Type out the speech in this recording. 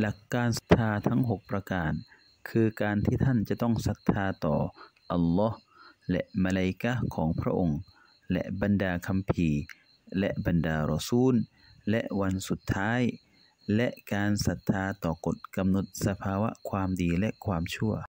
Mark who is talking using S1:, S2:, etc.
S1: หลักการศรัทธาทั้ง 6 ประการ คือการที่ท่านจะต้องศรัทธาต่ออัลลอฮ์และมลายกะของพระองค์ และบรรดาคัมภีร์ และบรรดารอซูล และวันสุดท้าย และการศรัทธาต่อกฎกำหนดสภาวะความดีและความชั่ว